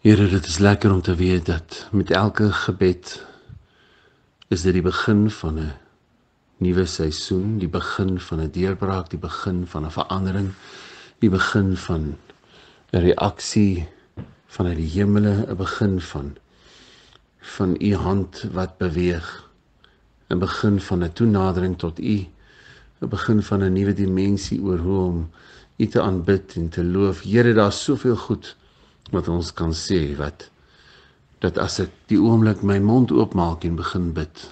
Here, dit is lekker om te weet dat met elke gebed is dit die begin van 'n nuwe seisoen, die begin van 'n deurbraak, die begin van 'n verandering, die begin van 'n reaksie vanuit die hemele, 'n begin van van u hand wat beweeg, 'n begin van 'n toenadering tot u, 'n begin van 'n nuwe dimensie oor hoe om u te aanbid en te loof. Here, daar's soveel goed wat ons kan sê wat dat as ek die oomblik my mond oopmaak en begin bid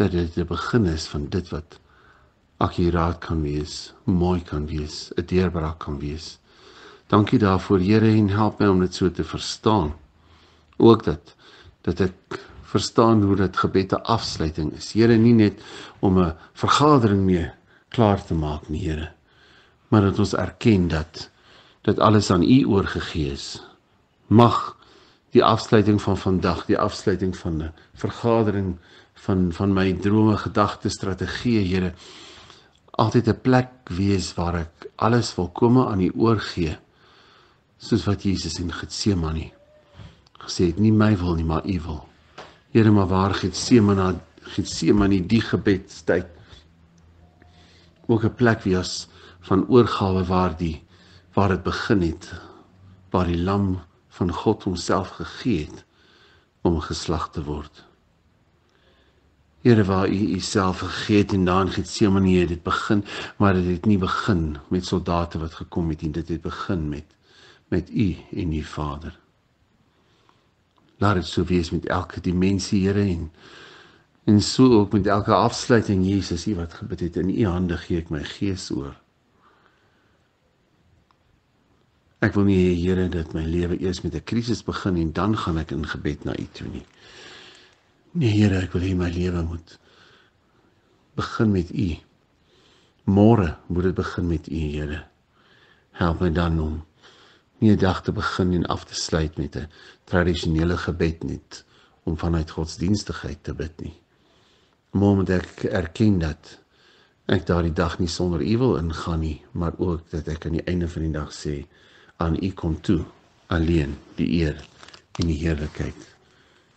dat dit die begin is van dit wat akkuraat kan wees, mooi kan wees, 'n deurbraak kan wees. Dankie daarvoor Here en help my om dit so te verstaan. Ook dat dat ek verstaan hoe dit gebed 'n afsluiting is. Here nie net om 'n vergadering mee klaar te maak nie, Here, maar dat ons erken dat dat alles aan U oorgegee is. Mag die afsluiting van vandag, die afsluiting van 'n vergadering van van my drome, gedagtes, strategieë, Here, altyd 'n plek wees waar ek alles volkome aan U oorgee, soos wat Jesus in Getsemane gesê het, nie my wil nie, maar U wil. Here, maar waar Getsemane Getsemane die gebedstyd ook 'n plek wees van oorgawe waar die waar dit begin het waar die lam van God homself gegee het om geslag te word. Here waar u uself gegee het en dan Getsemane het dit begin, maar dit het nie begin met soldate wat gekom het nie, dit het begin met met u en u Vader. Laat dit so wees met elke dimensie, Here en en so ook met elke afsluiting Jesus, u wat gebid het in u hande gee ek my gees oor. Ek wil nie Here dat my lewe eers met 'n krisis begin en dan gaan ek in gebed na U toe nie. Nee Here, ek wil hê my lewe moet begin met U. Môre moet dit begin met U, Here. Help my dan om nie 'n dag te begin en af te sluit met 'n tradisionele gebed net om vanuit godsdienstigheid te bid nie. Môre moet ek erken dat ek daardie dag nie sonder U wil ingaan nie, maar ook dat ek aan die einde van die dag sê aan U kom toe alleen die eer en die heerlikheid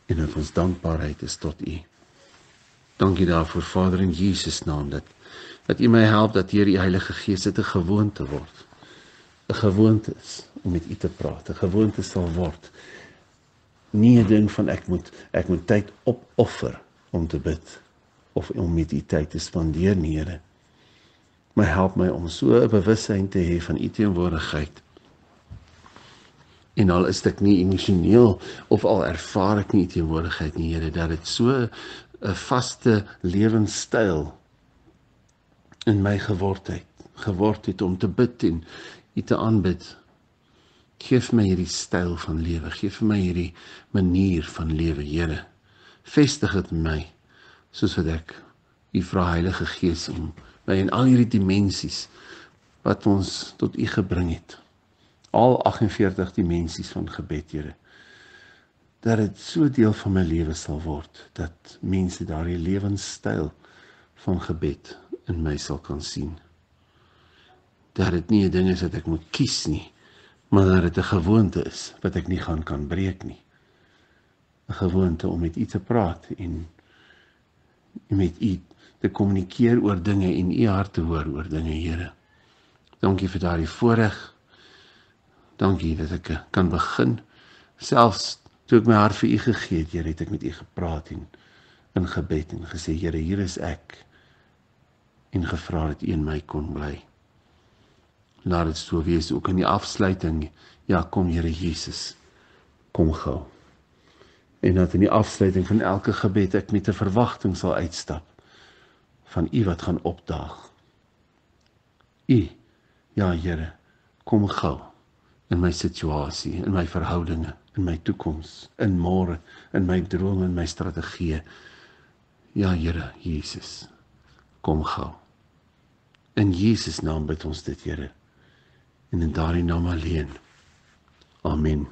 en dat ons dankbaarheid is tot U. Dankie daarvoor Vader in Jesus naam dat dat U my help dat hier die Heilige Gees dit 'n gewoonte word. 'n Gewoonte is om met U te praat. 'n Gewoonte sal word. Nie 'n ding van ek moet ek moet tyd opoffer om te bid of om met U tyd te spandeer Here. Maar help my om so 'n bewussyn te hê van U teenwoordigheid en al is ek nie emosioneel of al ervaar ek nie teenwoordigheid nie Here dat dit so 'n vaste lewenstyl in my geword het geword het om te bid en U te aanbid. Geef my hierdie styl van lewe geef my hierdie manier van lewe Here. Vestig dit in my soos wat ek U vra Heilige Gees om my in al hierdie dimensies wat ons tot U gebring het al 48 dimensies van gebed, Here. Dat dit so deel van my lewe sal word dat mense daardie lewenstyl van gebed in my sal kan sien. Dat dit nie 'n ding is wat ek moet kies nie, maar dat dit 'n gewoonte is wat ek nie gaan kan breek nie. 'n Gewoonte om met U te praat en met U te kommunikeer oor dinge en U hart te hoor oor dinge, Here. Dankie vir daardie voorreg Dankie dat ek kan begin. Selfs toe ek my hart vir U gegee het, Here, het ek met U gepraat en in gebed en gesê, Here, hier is ek en gevra dat U in my kon bly. Laat dit so wees ook in die afsluiting. Ja, kom Here Jesus. Kom gou. En dat in die afsluiting van elke gebed ek met 'n verwagting sal uitstap van U wat gaan opdaag. U Ja, Here, kom gou in my situasie, in my verhoudinge, in my toekoms, in môre, in my drome en my strategieë. Ja Here, Jesus. Kom gou. In Jesus naam bid ons dit, Here. En in daardie naam alleen. Amen.